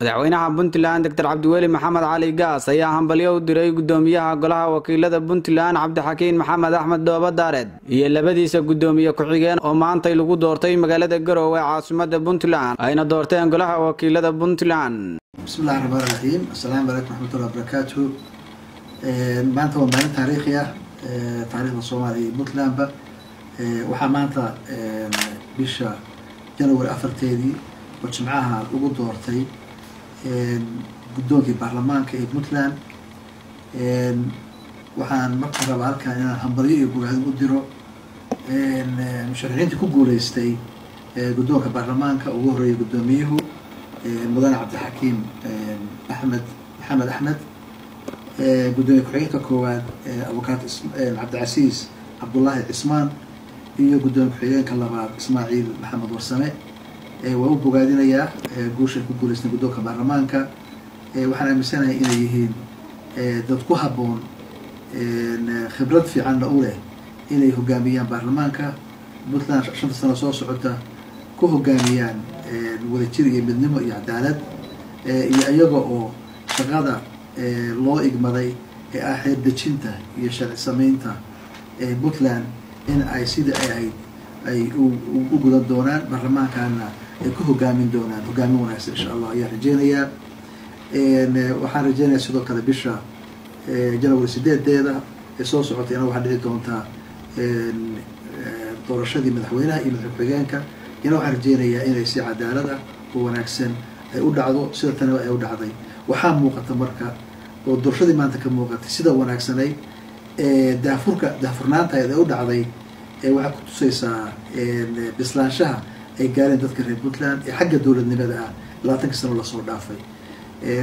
madaxweynaha puntland doctor cabdiweli maxamed cali gaas ayaa hambalyo u diray gudoomiyaha golaha wakiilada puntland cabdixakiin maxamed axmed dooba daareed iyo labadiisa gudoomiye ku-xigeen oo maantay lagu doortay magaalada garowe ee caasimada puntland ayna doorteen golaha wakiilada puntland. Bismillahi raxmaan raxiim assalaamu calaykum raxmatullahi wabarakaatu maanta waa maalin taariikhi ah taariikhda soomaaliya iyo puntlandba waxaa maanta bisha janawari afarteedii oo jimcaha lagu doortay guddoonkii baarlamaanka ee puntland. Waxaan marka rabaa halkan inaan hambalyo iyo bogaadin u diro. Musharaxiintii ku guuleystay guddoonka baarlamaanka ugu horeeyay guddoomiyuhu mudane cabdixakiim axmed maxamed axmed. Gudoomiye ku-xigeenka koowaad abukaat cabdicasiis cabdullaahi cismaan. Iyo gudoomiye ku-xigeenka labaad ismaaciil maxamed warsame waa u bogaadinayaa guushay ku guuleystay guddoonka baarlamaanka. Waxaan aaminsanahay inay yihiin dad ku habboon khibrad fiicanna u leh inay hogaamiyaan baarlamaanka. Puntland shanta sano soo socota ku hogaamiyaan wadajir iyo midnimo iyo cadaalad iyo iyaga oo shaqada loo igmaday ee ah xeer dejinta iyo sharci sameynta puntland in ay sidai ay ahayd ay u gudan doonaan baarlamaankana ay ku hogaamin doonaan hogaamin wanaagsan insha allah. Ayaan rajeynayaa waxaan rajeynayaa sidoo kale bisha janawari sideedeeda ee soo socotay ina waxaa dhici doontaa doorashadii madaxweynaha iyo madax ku-xigeenka ina waxaan rajeynayaa inay si cadaalad ah oo wanaagsan ay u dhacdo sida taniba ay u dhacday. Waxaa muuqata marka oo doorashadii maanta ka muuqatay sida wanaagsanay daafurka daafurnaantaed ee u dhacday waxaa ku tusaysaa bislaanshaha ay gaareen dadka reer puntland ee xagga dowladnimada ah labaatanka sano la soo dhaafay.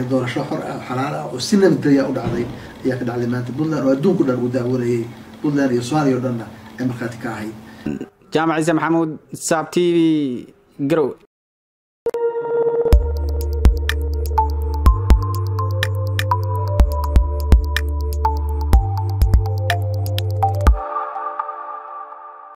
Doorasho xor ah xalaal ah oo si nabadgelya u dhacday ayaa ka dhacday maanta puntland oo adduunku dhan uu daawanayay puntland iyo soomaaliya o dhanna ay markhaati ka ahayd. Jaamac ciise maxamuud saab t v garowe